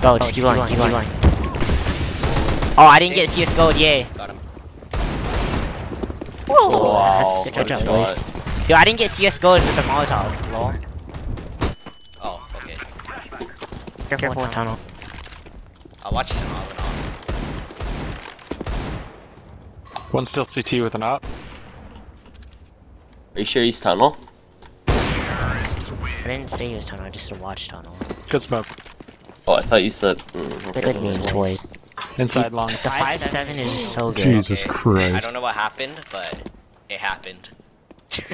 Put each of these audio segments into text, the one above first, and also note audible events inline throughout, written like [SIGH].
Go, just keep going, keep going. Oh, I didn't get CS gold, yay. Got him. Whoa, Wow, good job, good boys. Yo, I didn't get CS gold with the Molotov, lol. Oh, okay. Careful, tunnel. I'll watch him off and off. One still CT with an op. Are you sure he's tunnel? I didn't say he was tunnel, I just said watch tunnel. Good smoke. Oh, I thought you said. Mm, okay. Good memes, boy. Inside long. The 5-7 is so good. Jesus Okay. Christ. I don't know what happened, but it happened. [LAUGHS]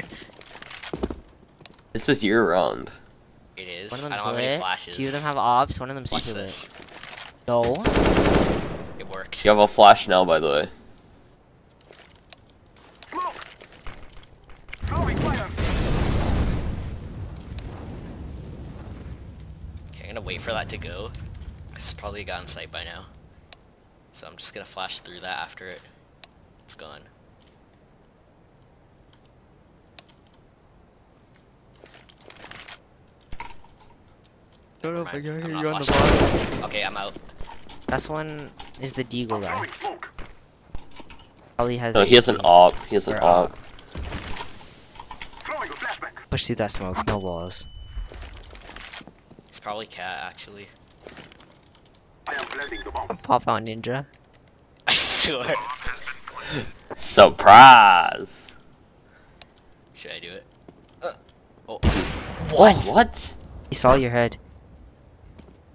This is year round. it is. One of I them's don't have any lit, flashes. two of them have ops, one of them's Watch super this. lit. No. It worked. You have a flash now, by the way. Okay, I'm gonna wait for that to go. It's probably got in sight by now. So I'm just gonna flash through that after it. It's gone. Never mind, I'm not flashing. Okay, I'm out. That's one is the Deagle guy. Probably has No, he has an op. He has an Or op. Push through that smoke, no walls. It's probably cat actually. I'm pop out ninja. [LAUGHS] I swear. Surprise! Should I do it? Uh, oh. What? Oh, what? He saw your head.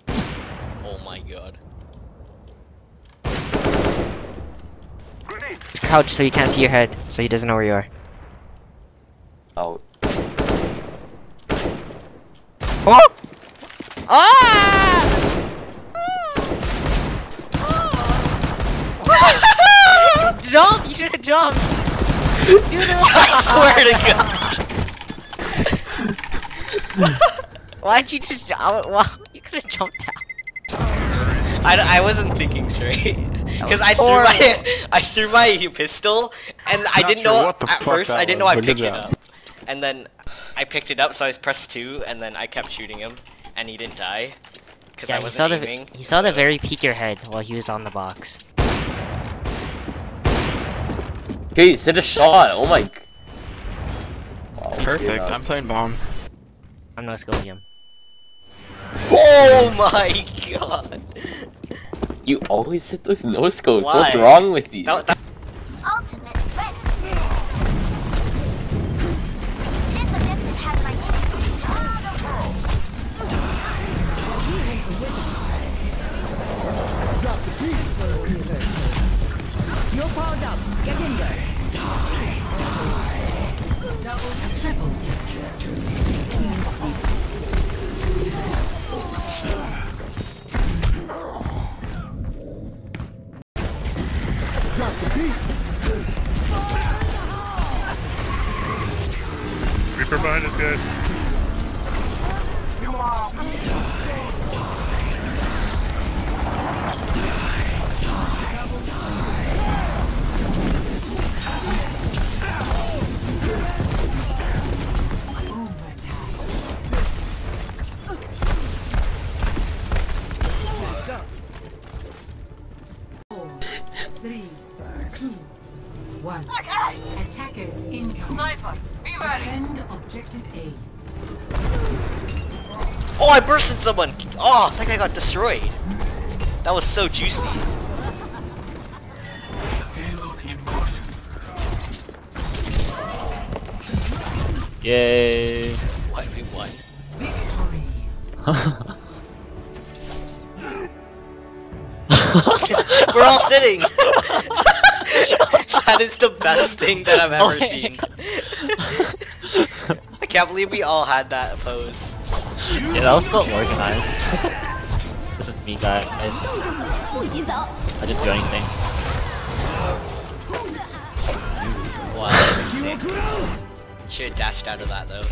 Oh my god. It's crouch so he can't see your head, so he doesn't know where you are. Out. Oh! Ah! [LAUGHS] Jump! You should have jumped! I swear to god! [LAUGHS] Why'd you just jump? Wow, you could have jumped out. I, d- I wasn't thinking straight. Because [LAUGHS] I threw my I threw my pistol and I didn't sure know at first I didn't know I picked it up. And then I picked it up so I pressed two and then I kept shooting him and he didn't die. Because Yeah, I wasn't saw the aiming. he saw the so- very peek your head while he was on the box. Okay, you hit a shot. Oh my. g- Wow, Perfect. yeah. I'm playing bomb. I'm no scoping him. Oh my [LAUGHS] god! You always hit those no scopes. What's wrong with you? That, that, Get in there. Die, die. Double, triple. Reaper behind is good. Three, one. Attackers incoming. Sniper, be ready. Defend objective A. oh, I bursted someone! Oh, I think I got destroyed. That was so juicy. Yay. What? We won. Victory. [LAUGHS] We're all sitting! [LAUGHS] that is the best thing that I've ever seen. I can't believe we all had that pose. Yeah, that was so organized. [LAUGHS] this is me, guys. I didn't do anything. Wow, sick. Should've dashed out of that though.